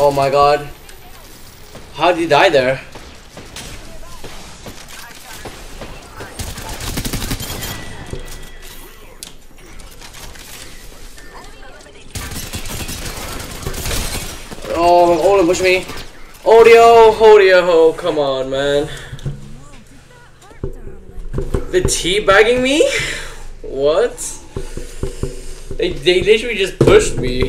Oh my god. How did you die there? Oh, Olin, push me. Audio, audio, come on, man. The tea bagging me? What? They, they literally just pushed me.